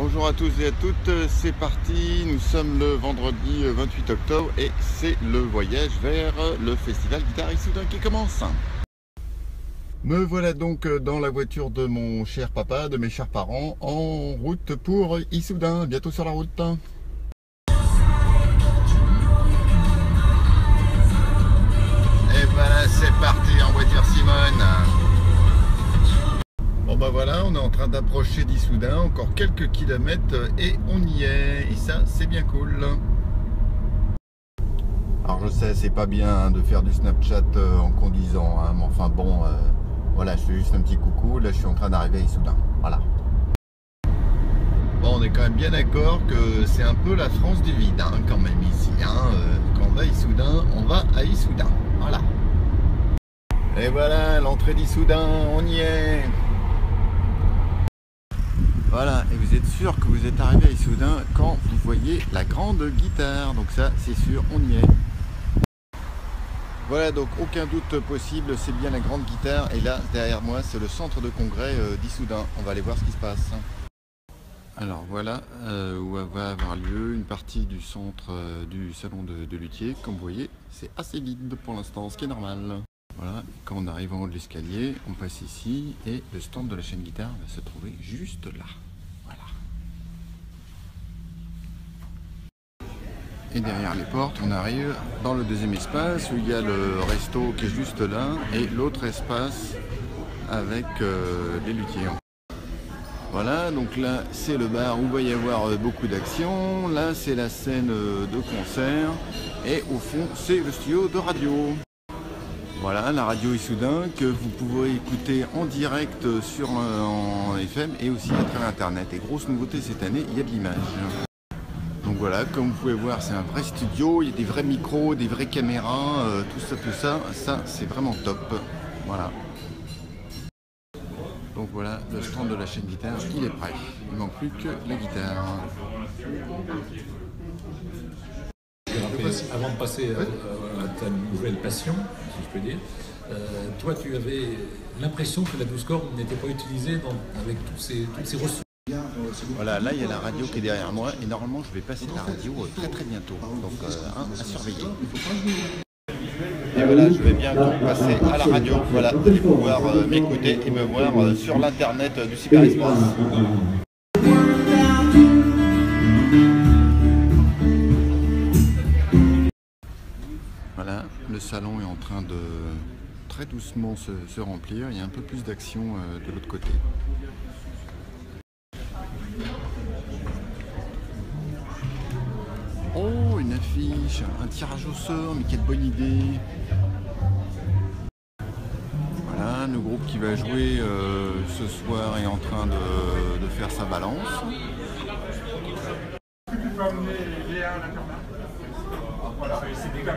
Bonjour à tous et à toutes, c'est parti, nous sommes le vendredi 28 octobre et c'est le voyage vers le festival Guitare Issoudun qui commence. Me voilà donc dans la voiture de mon cher papa, de mes chers parents, en route pour Issoudun, bientôt sur la route. Et voilà, c'est parti en voiture Simone. Bah voilà, on est en train d'approcher d'Issoudun, encore quelques kilomètres et on y est. Et ça, c'est bien cool. Alors je sais, c'est pas bien de faire du Snapchat euh, en conduisant, hein, mais enfin bon, euh, voilà, je fais juste un petit coucou. Là, je suis en train d'arriver à Issoudun. Voilà. Bon, on est quand même bien d'accord que c'est un peu la France du vide, hein, quand même ici. Hein, euh, quand on va à Issoudun, on va à Issoudun. Voilà. Et voilà, l'entrée d'Issoudun, on y est. Voilà, et vous êtes sûr que vous êtes arrivé à Issoudun quand vous voyez la grande guitare. Donc ça, c'est sûr, on y est. Voilà, donc aucun doute possible, c'est bien la grande guitare. Et là, derrière moi, c'est le centre de congrès euh, d'Issoudun. On va aller voir ce qui se passe. Alors voilà euh, où va avoir lieu une partie du centre euh, du salon de, de luthier. Comme vous voyez, c'est assez vide pour l'instant, ce qui est normal. Voilà, quand on arrive en haut de l'escalier, on passe ici et le stand de la chaîne guitare va se trouver juste là. Voilà. Et derrière les portes, on arrive dans le deuxième espace où il y a le resto qui est juste là et l'autre espace avec euh, les luthiers. Voilà, donc là c'est le bar où va y avoir euh, beaucoup d'actions. Là c'est la scène euh, de concert et au fond c'est le studio de radio. Voilà, la radio Issoudun que vous pouvez écouter en direct sur en FM et aussi à travers Internet. Et grosse nouveauté cette année, il y a de l'image. Donc voilà, comme vous pouvez voir, c'est un vrai studio, il y a des vrais micros, des vraies caméras, euh, tout ça, tout ça. Ça, c'est vraiment top. Voilà. Donc voilà, le stand de la chaîne guitare, il est prêt. Il ne manque plus que la guitare. Avant de passer à, à ta nouvelle passion, si je peux dire, euh, toi tu avais l'impression que la douze cordes n'était pas utilisée dans- avec tous ces, toutes ces ressources. Voilà, là il y a la radio qui est derrière moi et normalement je vais passer la radio euh, très très bientôt. Donc euh, hein, à surveiller. Et voilà, je vais bientôt passer à la radio, voilà, pour pouvoir euh, m'écouter et me voir euh, sur l'internet euh, du cyberespace. Voilà, le salon est en train de très doucement se, remplir. Il y a un peu plus d'action euh, de l'autre côté. Oh, une affiche, un tirage au sort, mais quelle bonne idée Voilà, le groupe qui va jouer euh, ce soir est en train de, de faire sa balance. tu peux amener Léa à l'internat. Voilà, c'est des gars,